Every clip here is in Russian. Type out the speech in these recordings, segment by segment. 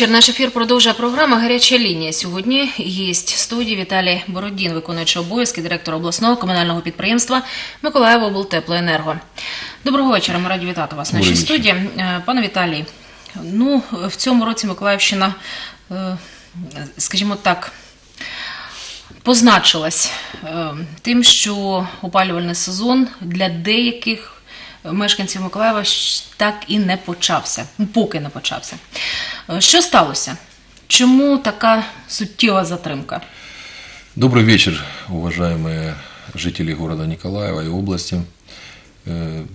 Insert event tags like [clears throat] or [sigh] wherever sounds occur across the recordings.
Вечір. Наш ефір продовжує програма Гаряча лінія. Сьогодні гість студії Віталій Бородін, виконуючий обов'язки директора обласного комунального підприємства Миколаїв облтеплоенерго. Доброго вечора. Ми раді вітати вас в нашій Добрий студії. Е, Пане Віталій, ну в цьому році Миколаївщина, е, скажімо так, позначилась е, тим, що опалювальний сезон для деяких мешканців Миколаєва щ- так і не почався, ну, поки не почався. Е, Що сталося? Чому така суттєва затримка? Добрый вечер, уважаемые жители города Николаева и области. Э,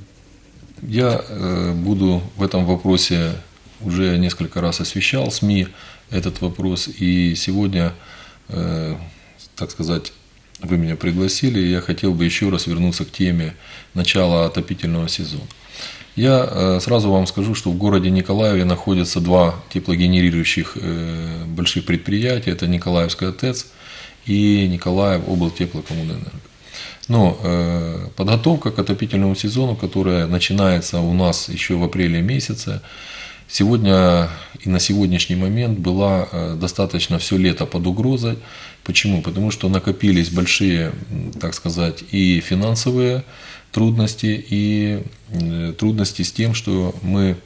Я э, буду в этом вопросе уже несколько раз освещал СМИ этот вопрос, и сегодня, э, так сказать, вы меня пригласили, и я хотел бы еще раз вернуться к теме начала отопительного сезона. Я э, сразу вам скажу, что в городе Николаеве находятся два теплогенерирующих э, больших предприятия. Это Николаевская ТЭЦ и Николаев облтеплокоммунэнерго. Но э, подготовка к отопительному сезону, которая начинается у нас еще в апреле месяце, сегодня и на сегодняшний момент была э, достаточно все лето под угрозой. Почему? Потому что накопились большие, так сказать, и финансовые трудности, и э, трудности с тем, что мы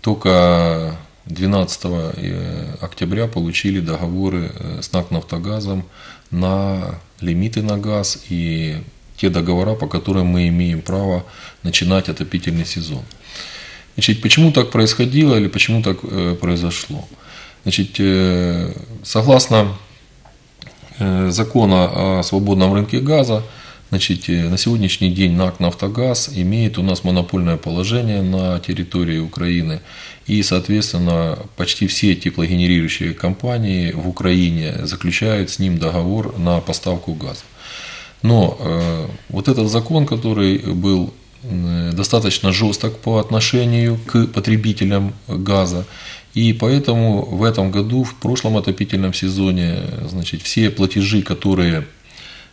только 12 э, октября получили договоры с НАК «Нафтогазом» на лимиты на газ и те договора, по которым мы имеем право начинать отопительный сезон. Значит, почему так происходило или почему так э, произошло? Значит, э, согласно э, закона о свободном рынке газа, значит, э, на сегодняшний день НАК «Нафтогаз» имеет у нас монопольное положение на территории Украины. И, соответственно, почти все теплогенерирующие компании в Украине заключают с ним договор на поставку газа. Но э, вот этот закон, который был достаточно жесток по отношению к потребителям газа, и поэтому в этом году, в прошлом отопительном сезоне, значит, все платежи, которые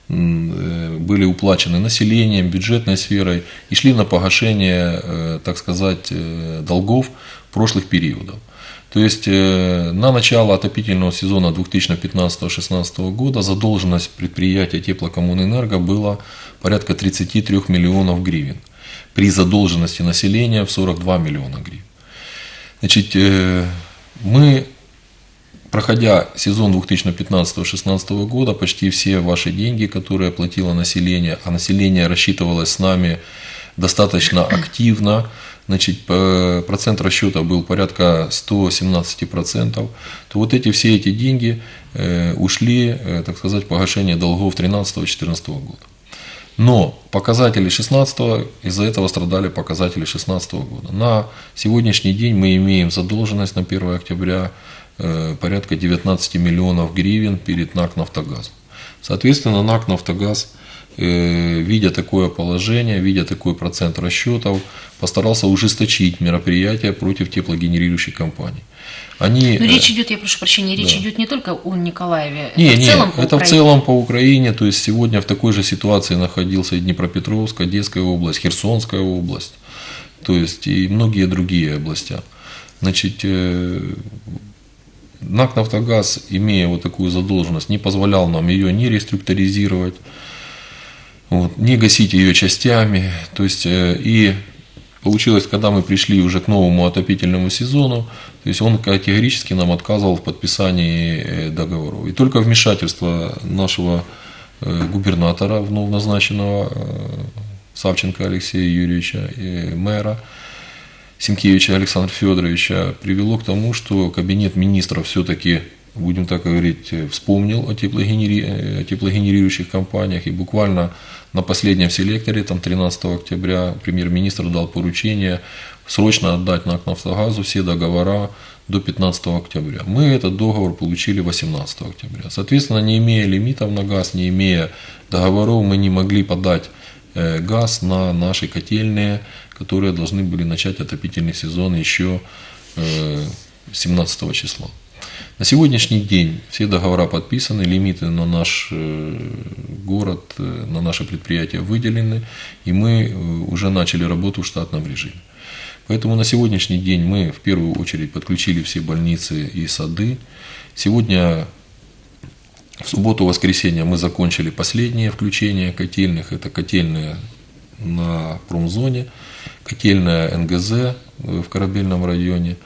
э, были уплачены населением, бюджетной сферой и шли на погашение, э, так сказать, э, долгов прошлых периодов. То есть э, на начало отопительного сезона 2015-2016 года задолженность предприятия теплокоммунэнерго была порядка 33 миллионов гривен при задолженности населения в 42 миллиона гривен. Значит, э, мы, проходя сезон 2015-2016 года, почти все ваши деньги, которые платило население, а население рассчитывалось с нами достаточно активно, значит, процент расчета был порядка 117%, то вот эти все эти деньги э, ушли, э, так сказать, погашение долгов 13-14 года. Но показатели 16 из-за этого страдали показатели 16 года. На сегодняшний день мы имеем задолженность на 1 октября э, порядка 19 миллионов гривен перед НАК «Нафтогазом». Соответственно, НАК «Нафтогаз», э, видя такое положение, видя такой процент расчетов, постарался ужесточить мероприятия против теплогенерирующих компаний. Они, Ну, э, речь идет, я прошу прощения, речь да. идет не только о Николаеве, не, это в не, целом по это в целом по Украине. То есть сегодня в такой же ситуации находился и Днепропетровск, Одесская область, Херсонская область, то есть и многие другие области. Значит, э, НАК «Нафтогаз», имея вот такую задолженность, не позволял нам ее не реструктуризировать, вот, не гасить ее частями. То есть, э, и получилось, когда мы пришли уже к новому отопительному сезону, то есть он категорически нам отказывал в подписании э, договоров. И только вмешательство нашего э, губернатора, вновь назначенного э, Савченко Алексея Юрьевича, и мэра Сенкевича Александра Федоровича привело к тому, что кабинет министров все-таки, будем так говорить, э, вспомнил о, теплогенери- э, о теплогенерирующих компаниях и буквально на последнем селекторе, там 13 октября, премьер-министр дал поручение срочно отдать НАК «Нафтогазу» все договора до 15 октября. Мы этот договор получили 18 октября. Соответственно, не имея лимитов на газ, не имея договоров, мы не могли подать э, газ на наши котельные, которые должны были начать отопительный сезон еще э, 17 числа. На сегодняшний день все договора подписаны, лимиты на наш э, город, э, на наше предприятие выделены, и мы э, уже начали работу в штатном режиме. Поэтому на сегодняшний день мы в первую очередь подключили все больницы и сады. Сегодня в субботу-воскресенье мы закончили последнее включение котельных. Это котельные на промзоне, котельная НГЗ в Корабельном районе.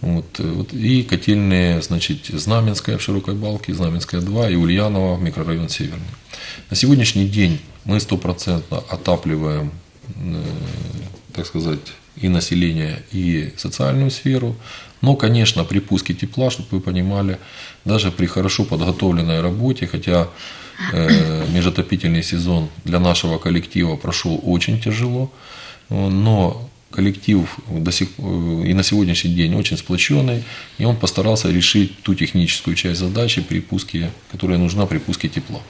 Вот, вот, и котельные, значит, Знаменская в Широкой Балке, Знаменская 2 и Ульянова, микрорайон Северный. На сегодняшний день мы стопроцентно отапливаем, э, так сказать, и население, и социальную сферу. Но, конечно, при пуске тепла, чтобы вы понимали, даже при хорошо подготовленной работе, хотя э, межотопительный сезон для нашего коллектива прошел очень тяжело, но коллектив до сих, и на сегодняшний день очень сплоченный, и он постарался решить ту техническую часть задачи при пуске, которая нужна при пуске тепла.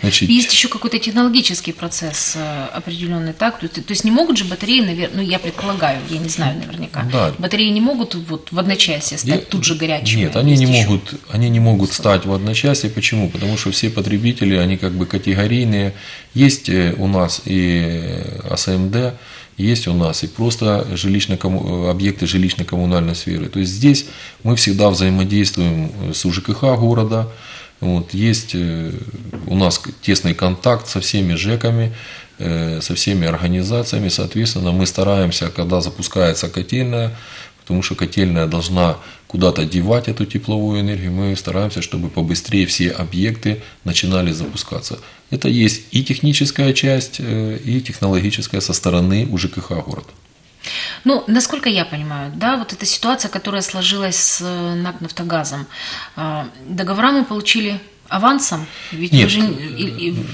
Значит, Есть еще какой-то технологический процесс э, определенный, так? То, то есть не могут же батареи, наверное, ну я предполагаю, я не знаю наверняка, да. батареи не могут вот в одночасье стать Нет, тут же горячими? Нет, они не, могут, они не могут стать в одночасье. Почему? Потому что все потребители, они как бы категорийные. Есть э, у нас и АСМД, есть у нас и просто жилищно объекты жилищно-коммунальной сферы. То есть здесь мы всегда взаимодействуем с УЖКХ города, вот, есть э, у нас тесный контакт со всеми ЖЭКами, э, со всеми организациями. Соответственно, мы стараемся, когда запускается котельная, потому что котельная должна куда-то девать эту тепловую энергию, мы стараемся, чтобы побыстрее все объекты начинали запускаться. Это есть и техническая часть, э, и технологическая со стороны УЖКХ города. Ну, насколько я понимаю, да, вот эта ситуация, которая сложилась с э, НАК «Нафтогазом», а, договора мы получили авансом, ведь Нет. Же, и, и,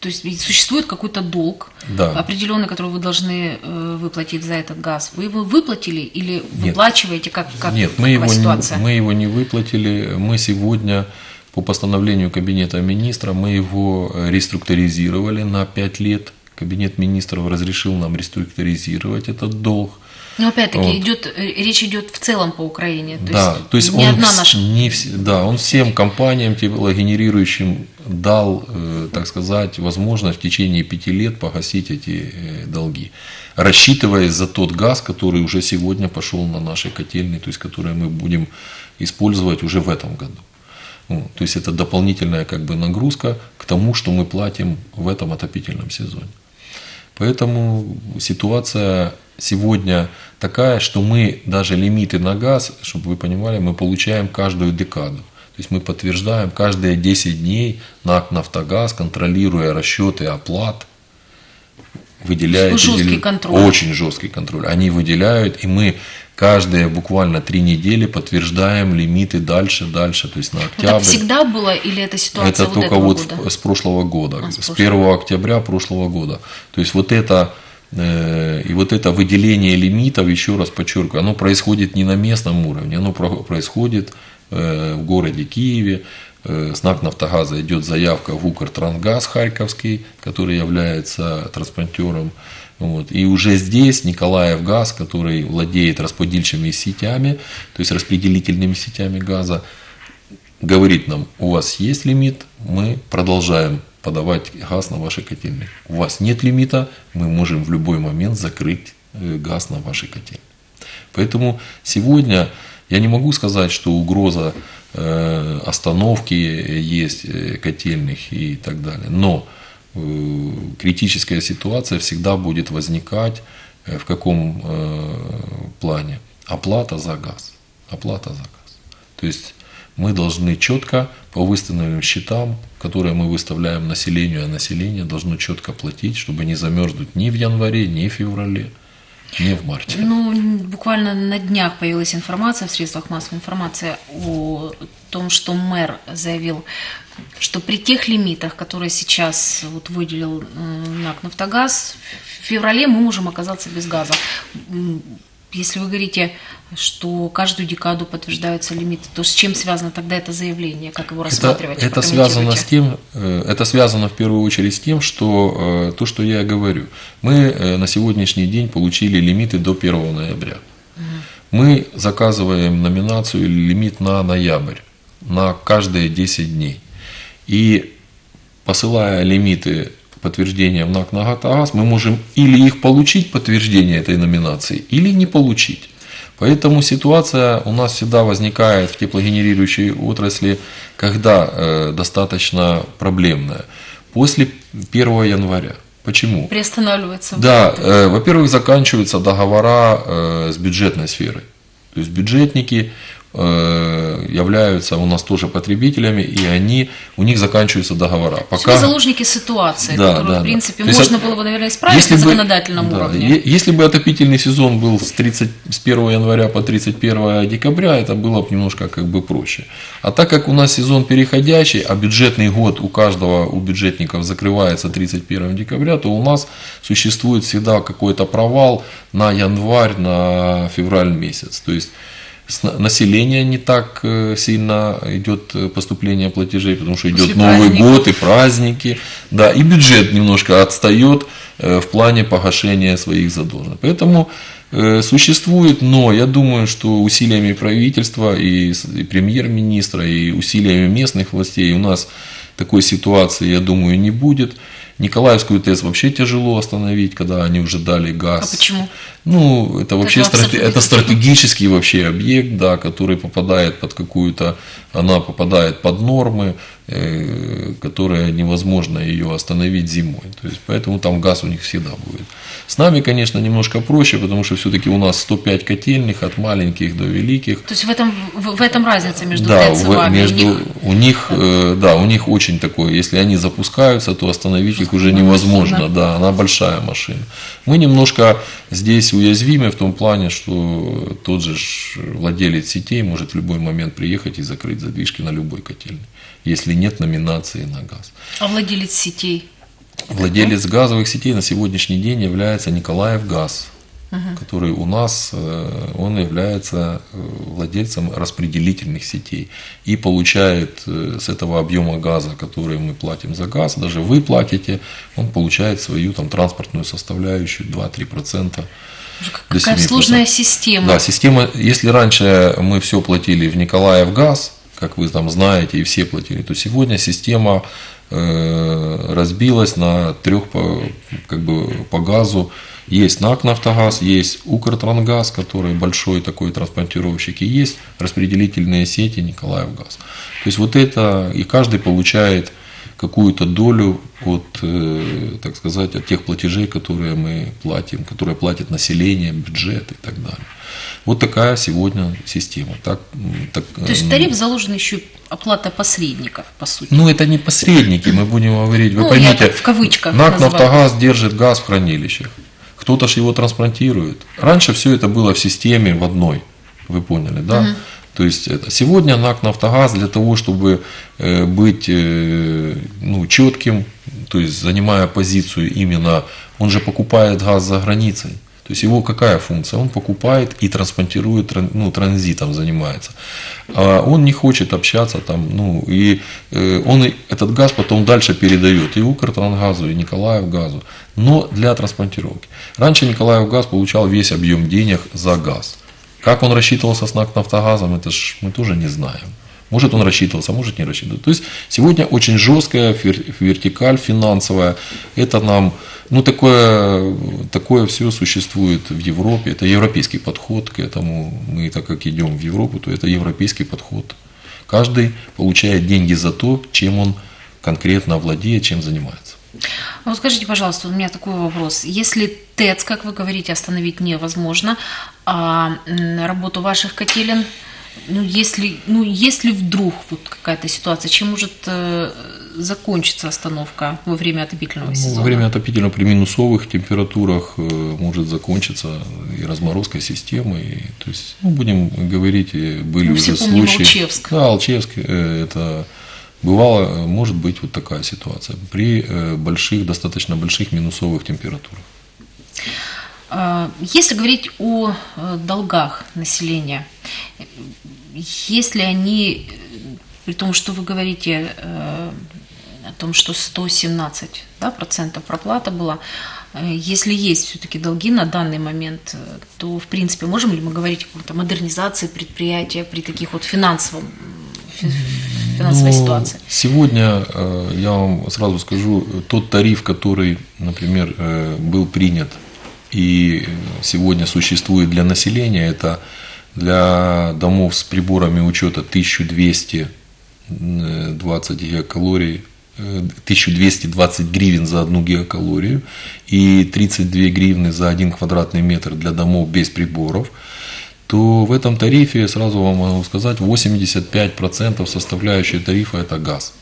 то есть существует какой-то долг да. определенный, который вы должны э, выплатить за этот газ. Вы его выплатили или выплачиваете? Как, как Нет, мы его, ситуация? Не, мы его не выплатили. Мы сегодня по постановлению Кабинета министра мы его реструктуризировали на 5 лет Кабинет министров разрешил нам реструктуризировать этот долг. Но опять-таки вот. идет, э, речь идет в целом по Украине. То да, есть то есть не он, одна наша... не, да, он всем компаниям теплогенерирующим дал, э, так сказать, возможность в течение пяти лет погасить эти э, долги, рассчитываясь за тот газ, который уже сегодня пошел на наши котельные, то есть который мы будем использовать уже в этом году. Ну, то есть это дополнительная как бы нагрузка к тому, что мы платим в этом отопительном сезоне. Поэтому ситуация сегодня такая, что мы даже лимиты на газ, чтобы вы понимали, мы получаем каждую декаду. То есть мы подтверждаем каждые 10 дней НАК «Нафтогаз», контролируя расчеты оплат, выделяет... Жесткий контроль. Очень жесткий контроль. Они выделяют, и мы каждые буквально три недели подтверждаем лимиты дальше, дальше, то есть на октябрь. Это всегда было или это ситуация Это вот только вот года? с прошлого года, а, с, с 1 октября прошлого года. То есть вот это и вот это выделение лимитов, еще раз подчеркиваю, оно происходит не на местном уровне, оно происходит э, в городе Киеве. Э, с НАК «Нафтогаза» идет заявка в Укртрансгаз Харьковский, который является транспортером вот. И уже здесь Николаев газ, который владеет распределительными сетями, то есть распределительными сетями газа, говорит нам, у вас есть лимит, мы продолжаем подавать газ на ваши котельные. У вас нет лимита, мы можем в любой момент закрыть э, газ на ваши котельные. Поэтому сегодня я не могу сказать, что угроза э, остановки есть э, котельных и так далее. Но критическая ситуация всегда будет возникать в каком плане? Оплата за газ. Оплата за газ. То есть мы должны четко по выставленным счетам, которые мы выставляем населению, а население должно четко платить, чтобы не замерзнуть ни в январе, ни в феврале. Не в марте. Ну, буквально на днях появилась информация в средствах массовой информации о том, что мэр заявил, что при тех лимитах, которые сейчас вот выделил э, НАК «Нафтогаз», в феврале мы можем оказаться без газа. Если вы говорите, что каждую декаду подтверждаются лимиты, то с чем связано тогда это заявление, как его рассматривать? Это, это связано с тем, э, это связано в первую очередь с тем, что э, то, что я говорю, мы э, на сегодняшний день получили лимиты до 1 ноября. Мы заказываем номинацию или лимит на ноябрь, на каждые 10 дней. И посылая лимиты подтверждения в НАК «Нагатагаз», мы можем или их получить, подтверждение этой номинации, или не получить. Поэтому ситуация у нас всегда возникает в теплогенерирующей отрасли, когда э, достаточно проблемная. После 1 января. Почему? Приостанавливается. Да, э, во-первых, заканчиваются договора э, с бюджетной сферой. То есть бюджетники являются у нас тоже потребителями, и они, у них заканчиваются договора. Пока... Вы заложники ситуации, да, которую, да, в принципе, да. можно было бы, наверное, исправить если на бы, законодательном да, уровне. Если бы отопительный сезон был с, 30, с 1 января по 31 декабря, это было бы немножко как бы проще. А так как у нас сезон переходящий, а бюджетный год у каждого, у бюджетников закрывается 31 декабря, то у нас существует всегда какой-то провал на январь, на февраль месяц. То есть население не так э, сильно идет э, поступление платежей, потому что идет После Новый год и праздники, да, и бюджет немножко отстает э, в плане погашения своих задолженностей. Поэтому существует, но я думаю, что усилиями правительства и, и премьер-министра, и усилиями местных властей у нас такой ситуации, я думаю, не будет. Николаевскую ТЭС вообще тяжело остановить, когда они уже дали газ. А почему? Ну, это вообще это, страте, это стратегический вообще объект, да, который попадает под какую-то, она попадает под нормы, э, которые невозможно ее остановить зимой. То есть, поэтому там газ у них всегда будет. С нами, конечно, немножко проще, потому что все-таки у нас 105 котельных от маленьких до великих. То есть в этом, в, этом разница между да, ТЭЦ и вами? Между, у них, у них э, да, у них очень такое, если они запускаются, то остановить их уже невозможно, машина. да, она большая машина. Мы немножко здесь уязвимы в том плане, что тот же владелец сетей может в любой момент приехать и закрыть задвижки на любой котельной, если нет номинации на газ. А владелец сетей? Владелец газовых сетей на сегодняшний день является Николаев Газ угу. который у нас, э, он является э, владельцем распределительных сетей и получает э, с этого объема газа, который мы платим за газ, даже вы платите, он получает свою там транспортную составляющую 2-3%. Какая сложная система. Да, система, если раньше мы все платили в Николаев газ, как вы там знаете, и все платили, то сегодня система э, разбилась на трех по, как бы, по газу есть НАК «Нафтогаз», есть Укртрангаз, который большой такой транспортировщик, и есть распределительные сети Николаевгаз. То есть вот это, и каждый получает какую-то долю от, э, так сказать, от тех платежей, которые мы платим, которые платит население, бюджет и так далее. Вот такая сегодня система. Так, так, То есть в тариф заложена еще оплата посредников, по сути. Ну, это не посредники, мы будем говорить. Вы ну, поймите, в кавычках НАК «Нафтогаз» держит газ в хранилищах кто-то же его транспортирует. Раньше все это было в системе в одной, вы поняли, да? Угу. То есть это сегодня НАК Нафтогаз для того, чтобы э, быть э, ну, четким, то есть занимая позицию именно, он же покупает газ за границей. То есть его какая функция? Он покупает и транспортирует, ну, транзитом занимается. А он не хочет общаться там, ну, и э, он этот газ потом дальше передает и Укртрангазу, и Николаев газу, но для транспортировки. Раньше Николаев газ получал весь объем денег за газ. Как он рассчитывался с НАК Нафтогазом, это ж мы тоже не знаем. Может он рассчитывался, может не рассчитывался. То есть сегодня очень жесткая вертикаль финансовая. Это нам ну, такое, такое все существует в Европе. Это европейский подход к этому. Мы, так как идем в Европу, то это европейский подход. Каждый получает деньги за то, чем он конкретно владеет, чем занимается. А вот скажите, пожалуйста, у меня такой вопрос. Если ТЭЦ, как вы говорите, остановить невозможно, а работу ваших котелен ну, если, ну, если вдруг вот какая-то ситуация, чем может э, закончиться остановка во время отопительного сезона? Ну, во время отопительного при минусовых температурах э, может закончиться и разморозка системы. И, то есть, ну, будем говорить, были ну, уже случаи. Алчевск. Да, Алчевск э, это бывало, э, может быть вот такая ситуация при э, больших, достаточно больших минусовых температурах. А, если говорить о э, долгах населения, если они, при том, что вы говорите о том, что 117 да, процентов проплата была, если есть все-таки долги на данный момент, то, в принципе, можем ли мы говорить о какой-то модернизации предприятия при таких вот финансовом финансовой Ну, ситуации? Сегодня, э, я вам сразу скажу, тот тариф, который, например, э, был принят и сегодня существует для населения, это для домов с приборами учета 1220 гигакалорий, э, 1220 гривен за одну гигакалорию и 32 гривны за один квадратный метр для домов без приборов, то в этом тарифе, сразу вам могу сказать, 85% составляющей тарифа это газ.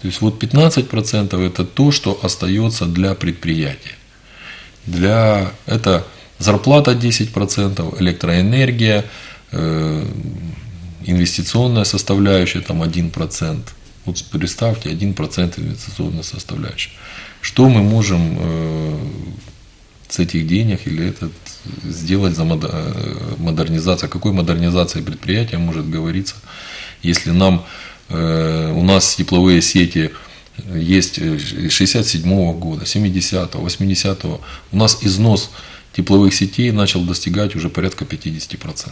То есть вот 15% это то, что остается для предприятия. Для, это зарплата 10%, электроэнергия, э, инвестиционная составляющая там 1%. Вот представьте, 1% инвестиционная составляющая. Что мы можем э, с этих денег или этот сделать за э, модернизацию? О какой модернизации предприятия может говориться, если нам э, у нас тепловые сети есть э, 67 года, 70-го, 80-го, у нас износ тепловых сетей начал достигать уже порядка 50%.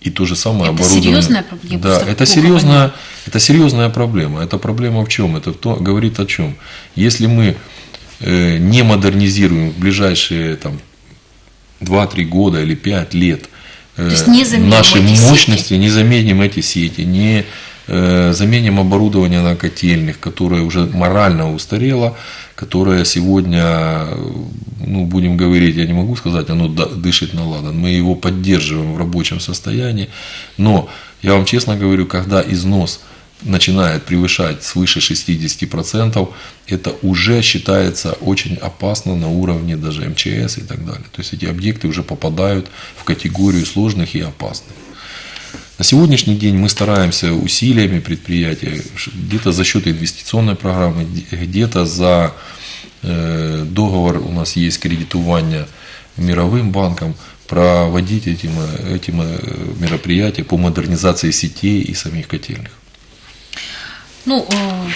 И то же самое Это оборудование. серьезная проблема? Да, это серьезная, это серьезная проблема. Это проблема в чем? Это то, говорит о чем? Если мы э, не модернизируем в ближайшие там, 2-3 года или 5 лет. Э, не наши эти сети. мощности, не заменим эти сети, не э, заменим оборудование на котельных, которое уже морально устарело, которое сегодня, э, ну, будем говорить, я не могу сказать, оно дышит на ладан, мы его поддерживаем в рабочем состоянии, но я вам честно говорю, когда износ начинает превышать свыше 60%, это уже считается очень опасно на уровне даже МЧС и так далее. То есть эти объекты уже попадают в категорию сложных и опасных. На сегодняшний день мы стараемся усилиями предприятия, где-то за счет инвестиционной программы, где- где-то за э, договор у нас есть кредитование мировым банком, проводить эти, эти мо- мероприятия по модернизации сетей и самих котельных. Ну, э,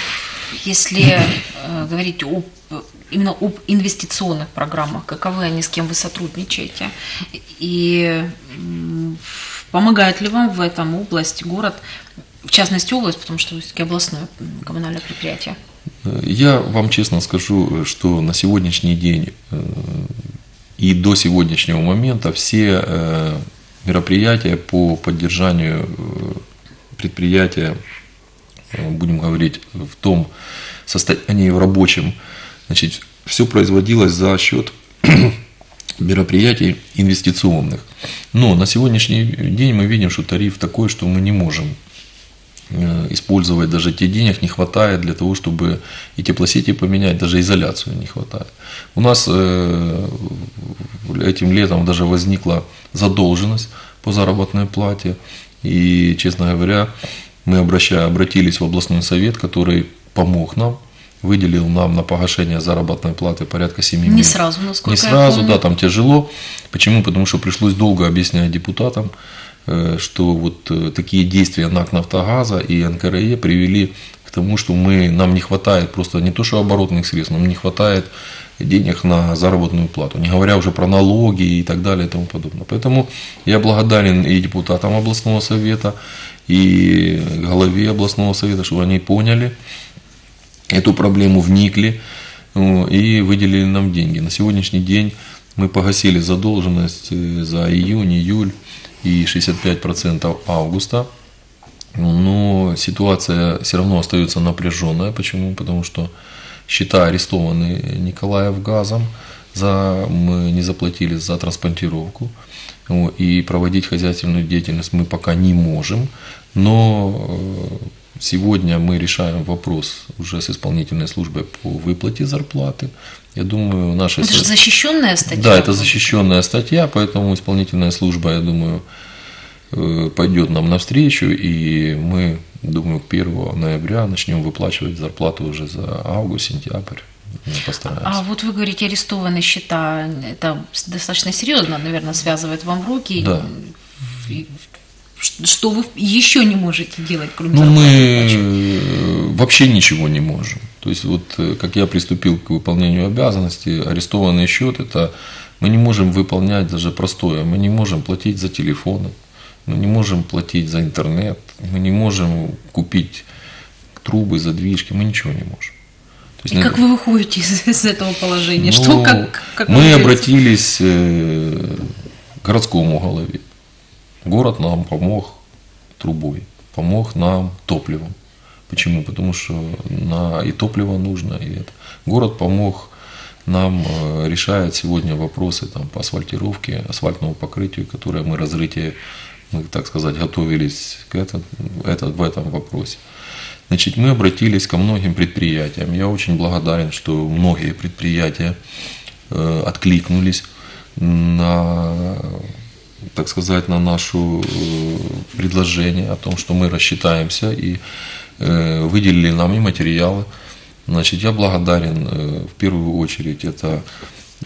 если э, говорить об, э, именно об инвестиционных программах, каковы они, с кем вы сотрудничаете, и помогает ли вам в этом область, город, в частности область, потому что вы все-таки областное коммунальное предприятие? Я вам честно скажу, что на сегодняшний день и до сегодняшнего момента все мероприятия по поддержанию предприятия, будем говорить, в том состоянии в рабочем, значит, все производилось за счет [clears throat] мероприятий инвестиционных. Но на сегодняшний день мы видим, что тариф такой, что мы не можем э, использовать даже те денег не хватает для того, чтобы и теплосети поменять, даже изоляцию не хватает. У нас э, этим летом даже возникла задолженность по заработной плате, и, честно говоря, мы обращая, обратились в областной совет, который помог нам, выделил нам на погашение заработной платы порядка 7 Не миллионов. сразу, насколько Не сразу, помню. да, там тяжело. Почему? Потому что пришлось долго объяснять депутатам, э, что вот э, такие действия НАК «Нафтогаза» и НКРЕ привели к тому, что мы, нам не хватает просто не то, что оборотных средств, нам не хватает денег на заработную плату, не говоря уже про налоги и так далее и тому подобное. Поэтому я благодарен и депутатам областного совета, и главе областного совета, что они поняли, эту проблему вникли ну, и выделили нам деньги. На сегодняшний день мы погасили задолженность э, за июнь, июль и 65% августа. Но ситуация все равно остается напряженная. Почему? Потому что счета арестованы Николаев газом, за, мы не заплатили за транспортировку. И проводить хозяйственную деятельность мы пока не можем. Но э, сегодня мы решаем вопрос уже с исполнительной службой по выплате зарплаты. Я думаю, наша... Это же защищенная статья. да, это защищенная статья, поэтому исполнительная служба, я думаю, пойдет нам навстречу, и мы, думаю, к 1 ноября начнем выплачивать зарплату уже за август, сентябрь. А вот вы говорите, арестованные счета, это достаточно серьезно, наверное, связывает вам руки. Да. Что вы еще не можете делать, кроме Ну, мы э, вообще ничего не можем. То есть, вот э, как я приступил к выполнению обязанностей, арестованный счет, это мы не можем выполнять даже простое, мы не можем платить за телефоны, мы не можем платить за интернет, мы не можем купить трубы, задвижки, мы ничего не можем. То есть, И как вы выходите из, из этого положения? Ну, Что, как, как мы обратились э, к городскому голове. Город нам помог трубой, помог нам топливом. Почему? Потому что на и топливо нужно, и это. Город помог нам э, решает сегодня вопросы там, по асфальтировке, асфальтному покрытию, которое мы разрытие, мы, так сказать, готовились к этому, это, в этом вопросе. Значит, мы обратились ко многим предприятиям. Я очень благодарен, что многие предприятия э, откликнулись на, так сказать, на наше э, предложение о том, что мы рассчитаемся и э, выделили нам и материалы. Значит, я благодарен э, в первую очередь это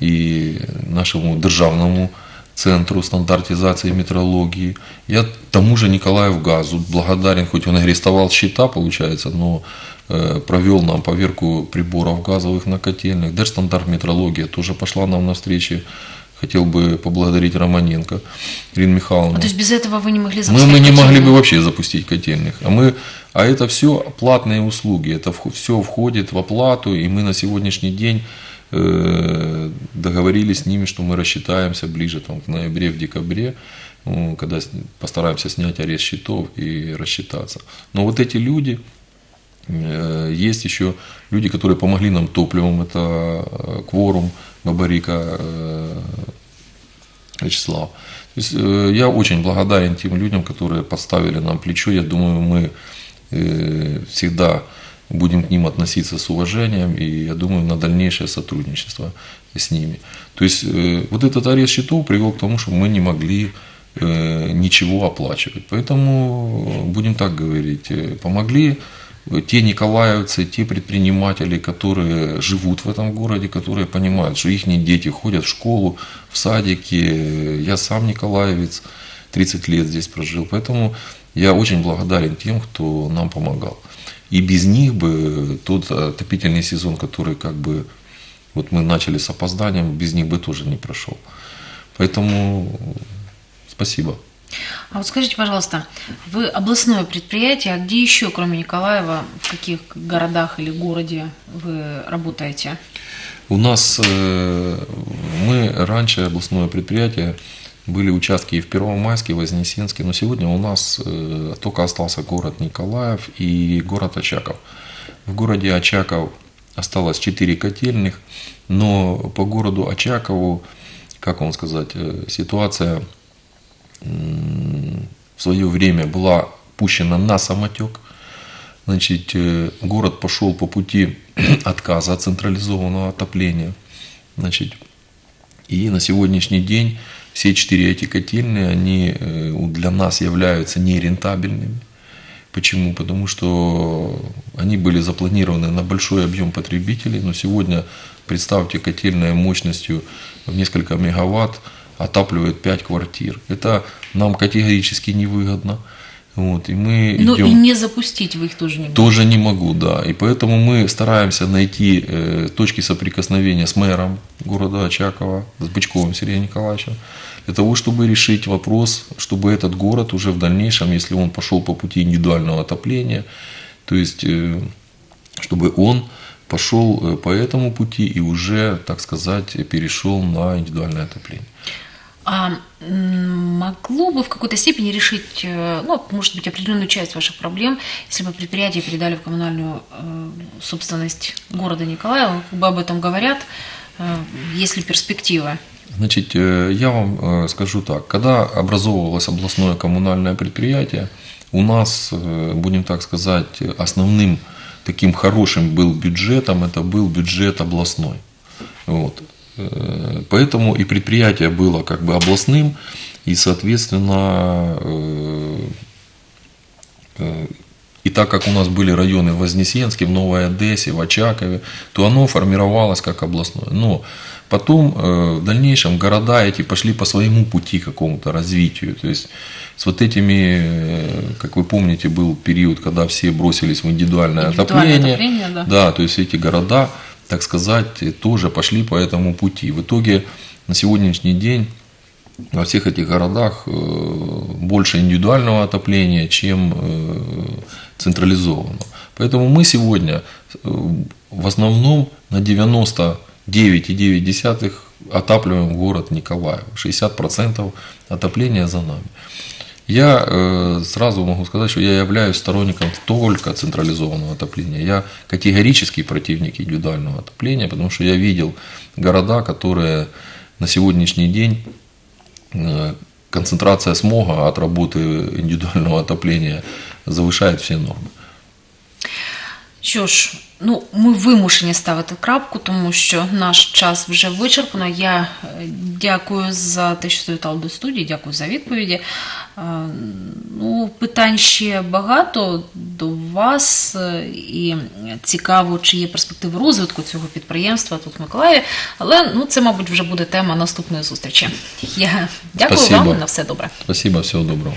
и нашему державному Центру стандартизации метрологии. Я тому же Николаев Газу благодарен, хоть он и арестовал счета, получается, но э, провел нам поверку приборов газовых на котельных. Держстандарт метрология тоже пошла нам навстречу. Хотел бы поблагодарить Романенко, Ирину Михайловну. А то есть без этого вы не могли запустить Мы, мы не могли бы вообще запустить котельных. А, мы, а это все платные услуги, это все входит в оплату, и мы на сегодняшний день договорились с ними, что мы рассчитаемся ближе там, в ноябре, в декабре, ну, когда постараемся снять арест счетов и рассчитаться. Но вот эти люди, э, есть еще люди, которые помогли нам топливом, это э, Кворум, Бабарика, Вячеслав. То есть, я очень благодарен тем людям, которые подставили нам плечо. Я думаю, мы всегда будем к ним относиться с уважением и, я думаю, на дальнейшее сотрудничество с ними. То есть э, вот этот арест счетов привел к тому, что мы не могли э, ничего оплачивать. Поэтому, будем так говорить, э, помогли те николаевцы, те предприниматели, которые живут в этом городе, которые понимают, что их дети ходят в школу, в садики. Я сам николаевец, 30 лет здесь прожил. Поэтому я очень благодарен тем, кто нам помогал. И без них бы тот отопительный сезон, который как бы вот мы начали с опозданием, без них бы тоже не прошел. Поэтому спасибо. А вот скажите, пожалуйста, вы областное предприятие, а где еще, кроме Николаева, в каких городах или городе вы работаете? У нас э, мы раньше областное предприятие были участки и в Первомайске, и в Вознесенске, но сегодня у нас э, только остался город Николаев и город Очаков. В городе Очаков осталось 4 котельных, но по городу Очакову, как вам сказать, э, ситуация в свое время была пущена на самотек. Значит, э, город пошел по пути [clears throat] отказа от централизованного отопления. Значит, и на сегодняшний день все четыре эти котельные, они э, для нас являются нерентабельными. Почему? Потому что они были запланированы на большой объем потребителей, но сегодня, представьте, котельная мощностью в несколько мегаватт отапливает 5 квартир. Это нам категорически невыгодно. Вот, и мы Но идем... и не запустить вы их тоже не можете. Тоже не могу, да. И поэтому мы стараемся найти э, точки соприкосновения с мэром города Очакова, с Бычковым Сергеем Николаевичем, для того, чтобы решить вопрос, чтобы этот город уже в дальнейшем, если он пошел по пути индивидуального отопления, то есть, э, чтобы он пошел э, по этому пути и уже, так сказать, перешел на индивидуальное отопление. А могло бы в какой-то степени решить, э, ну, может быть, определенную часть ваших проблем, если бы предприятие передали в коммунальную собственность города Николаева, как бы об этом говорят, есть ли перспектива? Значит, я вам скажу так, когда образовывалось областное коммунальное предприятие, у нас, будем так сказать, основным таким хорошим был бюджетом, это был бюджет областной. Вот. Э, поэтому и предприятие было как бы областным, и, соответственно, э, э, и так как у нас были районы в Вознесенске, в Новой Одессе, в Очакове, то оно формировалось как областное. Но потом в дальнейшем города эти пошли по своему пути какому-то развитию. То есть с вот этими, как вы помните, был период, когда все бросились в индивидуальное, индивидуальное отопление. отопление да. да, то есть эти города так сказать, тоже пошли по этому пути. В итоге на сегодняшний день во всех этих городах э, больше индивидуального отопления, чем э, централизованного. Поэтому мы сегодня э, в основном на 99,9 отапливаем город Николаев. 60% отопления за нами. Я э, сразу могу сказать, что я являюсь сторонником только централизованного отопления. Я категорический противник индивидуального отопления, потому что я видел города, которые на сегодняшний день э, концентрация смога от работы индивидуального отопления завышает все нормы. Що ж, ну ми вимушені ставити крапку, тому що наш час вже вичерпано. Я е, дякую за те, що завітали до студії, дякую за відповіді. Е, Ну, питань ще багато до вас, е, і цікаво, чи є перспективи розвитку цього підприємства тут в Миколаєві. Але ну, це, мабуть, вже буде тема наступної зустрічі. Я дякую Спасибо. вам на все добре. Спасибо, всего доброго.